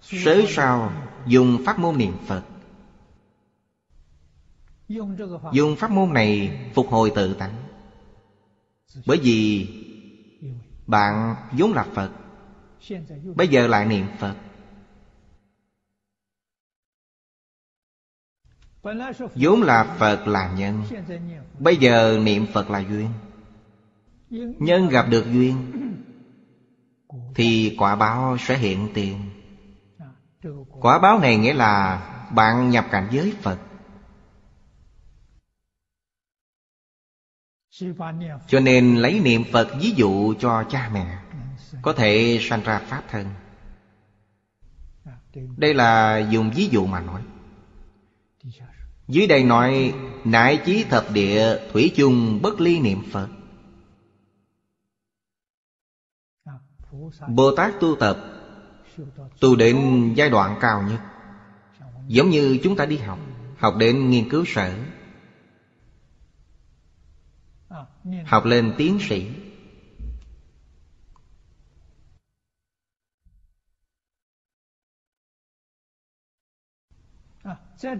Sớ sao dùng pháp môn niệm Phật. Dùng pháp môn này phục hồi tự tánh. Bởi vì bạn vốn là Phật Bây giờ lại niệm Phật. Vốn là phật là nhân bây giờ niệm phật là duyên. Nhân gặp được duyên thì quả báo sẽ hiện tiền quả báo này nghĩa là bạn nhập cảnh giới phật. Cho nên lấy niệm phật ví dụ cho cha mẹ, có thể sanh ra pháp thân. Đây là dùng ví dụ mà nói. Dưới đây nói, Nại chí thập địa Thủy chung bất ly niệm Phật. Bồ Tát tu tập Tu đến giai đoạn cao nhất. Giống như chúng ta đi học Học đến nghiên cứu sở. Học lên tiến sĩ.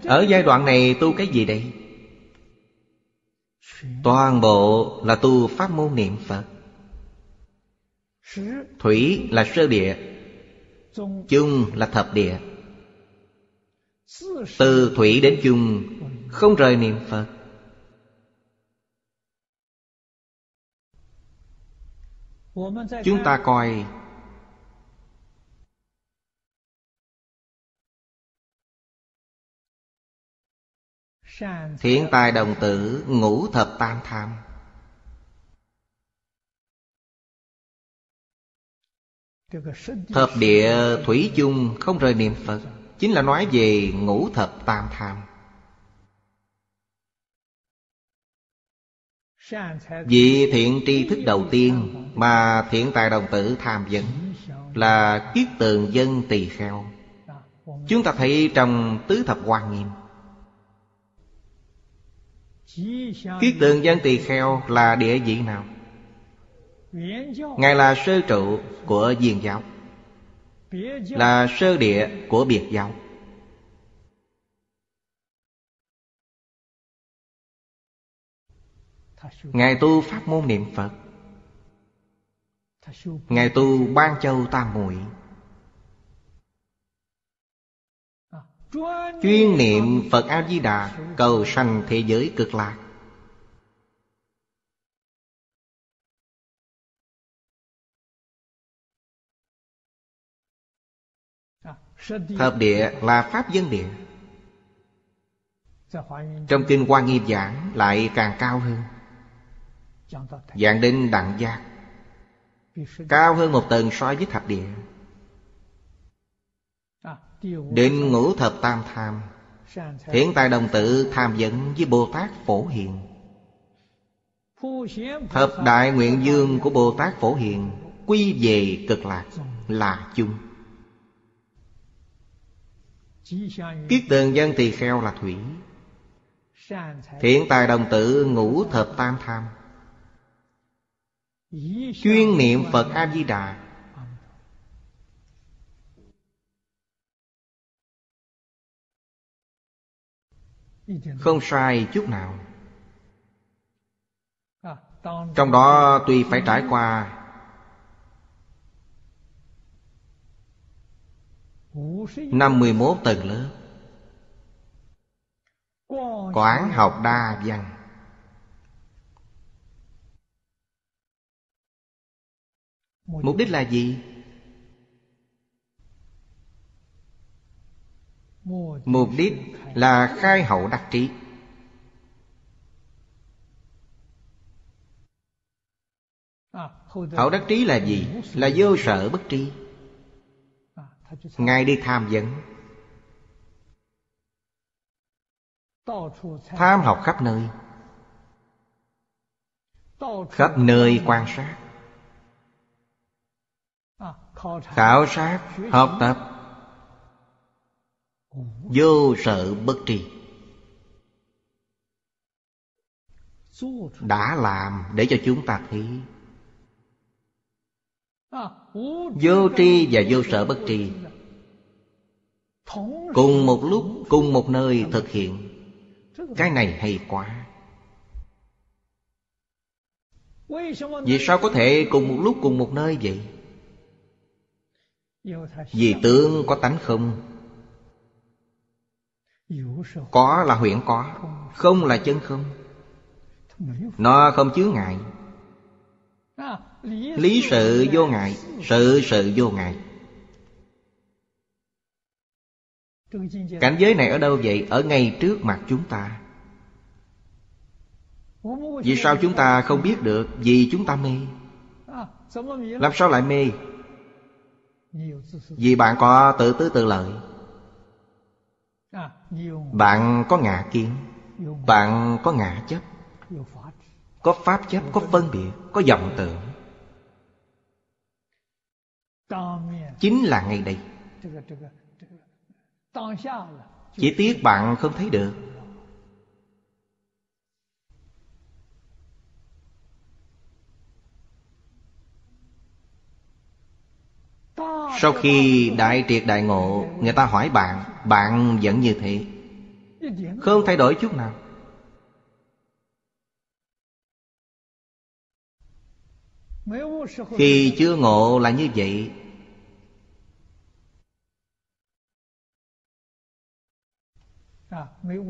Ở giai đoạn này tu cái gì đây? Toàn bộ là tu pháp môn niệm Phật. Thủy là sơ địa Chung là thập địa. Từ thủy đến chung Không rời niệm Phật. Chúng ta coi Thiện tài đồng tử ngũ thập tam tham Thập địa thủy chung không rời niệm Phật, Chính là nói về ngũ thập tam tham. Vị thiện tri thức đầu tiên Mà thiện tài đồng tử tham vấn Là kiết tường dân tỳ kheo. Chúng ta thấy trong tứ thập quan nghiêm. Kiết tường dân tỳ kheo là địa vị nào? Ngài là sơ trụ của diền giáo, Là sơ địa của biệt giáo. Ngài tu pháp môn niệm Phật. Ngài tu ban châu tam muội. Chuyên niệm Phật A-di-đà Cầu sanh thế giới cực lạc. Thập địa là Pháp dân địa. Trong Kinh Hoa Nghiêm giảng lại càng cao hơn. Giảng đến đẳng giác. Cao hơn một tầng so với thập địa. Đến ngũ thập tam tham. Thiện tài đồng tự tham dẫn với Bồ Tát Phổ Hiền. Thập đại nguyện dương của Bồ Tát Phổ Hiền Quy về cực lạc là chung. Kiết tường dân tỳ kheo là thủy. Thiện tài đồng tự ngũ thập tam tham. Chuyên niệm Phật A-di-đà. Không sai chút nào. Trong đó tuy phải trải qua năm mươi mốt tầng lớp Quán học đa văn Mục đích là gì? Mục đích là khai hậu đắc trí Hậu đắc trí là gì? Là vô sở bất tri Ngài đi tham vấn. Tham học khắp nơi. Khắp nơi quan sát. Khảo sát, học tập. Vô sợ bất tri. Đã làm để cho chúng ta thấy. Vô tri và vô sợ bất tri. Cùng một lúc, cùng một nơi thực hiện. Cái này hay quá. Vì sao có thể cùng một lúc cùng một nơi vậy? Vì tướng có tánh không? Có là huyện có Không là chân không? Nó không chứa ngại. Lý sự vô ngại Sự sự vô ngại Cảnh giới này ở đâu vậy? Ở ngay trước mặt chúng ta. Vì sao chúng ta không biết được? Vì chúng ta mê. Làm sao lại mê? Vì bạn có tự tư tự lợi. Bạn có ngã kiến. Bạn có ngã chấp. Có pháp chấp, có phân biệt Có vọng tưởng. Chính là ngay đây. Chỉ tiếc bạn không thấy được. Sau khi đại triệt đại ngộ Người ta hỏi bạn Bạn vẫn như thế. Không thay đổi chút nào Khi chưa ngộ là như vậy.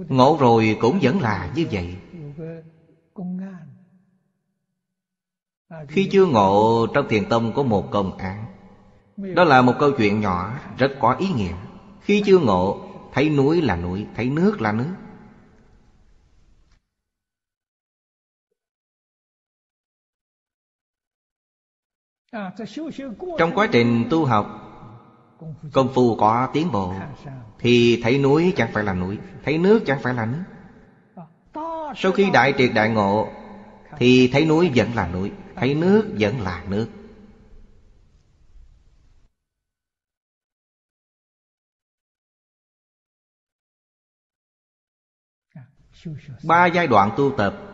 Ngộ rồi cũng vẫn là như vậy. Khi chưa ngộ, Trong thiền tông có một công án. Đó là một câu chuyện nhỏ, Rất có ý nghĩa. Khi chưa ngộ, Thấy núi là núi, Thấy nước là nước. Trong quá trình tu học, Công phu có tiến bộ. Thì thấy núi chẳng phải là núi, Thấy nước chẳng phải là nước. Sau khi đại triệt đại ngộ, Thì thấy núi vẫn là núi, Thấy nước vẫn là nước. Ba giai đoạn tu tập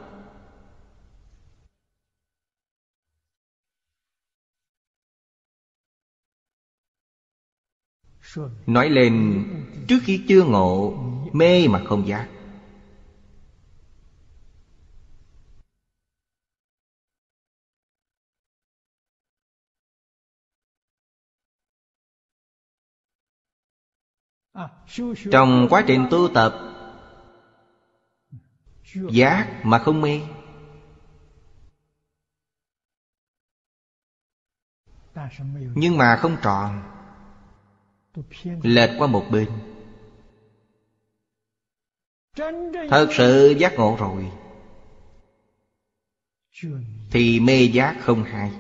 Nói lên, trước khi chưa ngộ, Mê mà không giác. Trong quá trình tu tập, Giác mà không mê. Nhưng mà không tròn lệch qua một bên. Thật sự giác ngộ rồi. Thì mê giác không hay.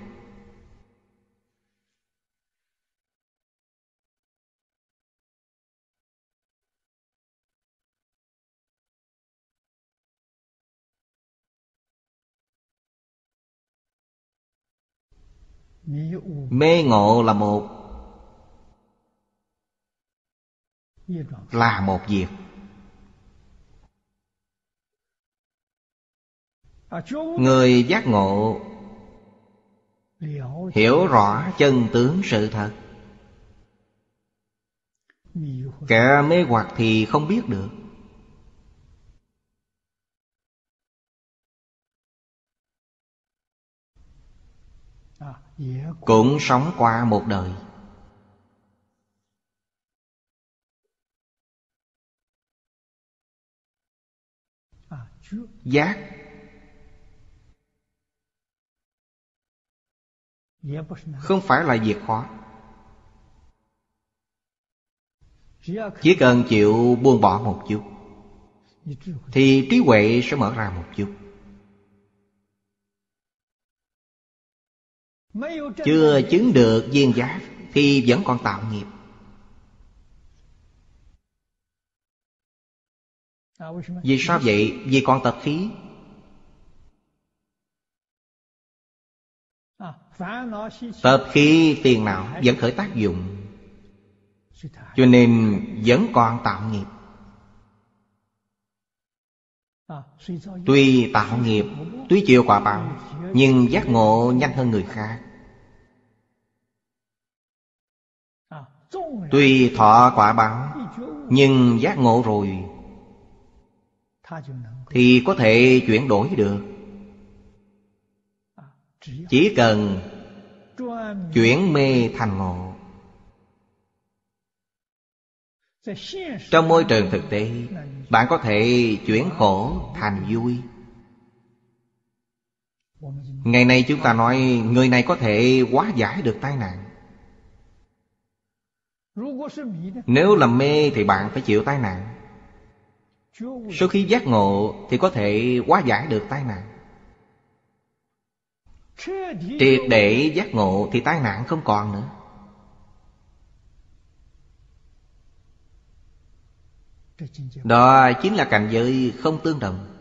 Mê ngộ là một là một việc. Người giác ngộ hiểu rõ chân tướng sự thật. Kẻ mê hoặc thì không biết được. Cũng sống qua một đời. Giác. Không phải là việc khó. Chỉ cần chịu buông bỏ một chút, thì trí huệ sẽ mở ra một chút. Chưa chứng được viên giác thì vẫn còn tạo nghiệp. Vì sao vậy? Vì còn tập khí. Tập khí tiền nào vẫn khởi tác dụng. Cho nên vẫn còn tạo nghiệp. Tuy tạo nghiệp Tuy chịu quả báo Nhưng giác ngộ nhanh hơn người khác. Tuy thọ quả báo Nhưng giác ngộ rồi thì có thể chuyển đổi được. Chỉ cần Chuyển mê thành ngộ. Trong môi trường thực tế, Bạn có thể chuyển khổ thành vui. Ngày nay chúng ta nói, Người này có thể hóa giải được tai nạn. Nếu là mê thì bạn phải chịu tai nạn. Sau khi giác ngộ Thì có thể hóa giải được tai nạn. Triệt để giác ngộ Thì tai nạn không còn nữa. Đó chính là cảnh giới không tương đồng.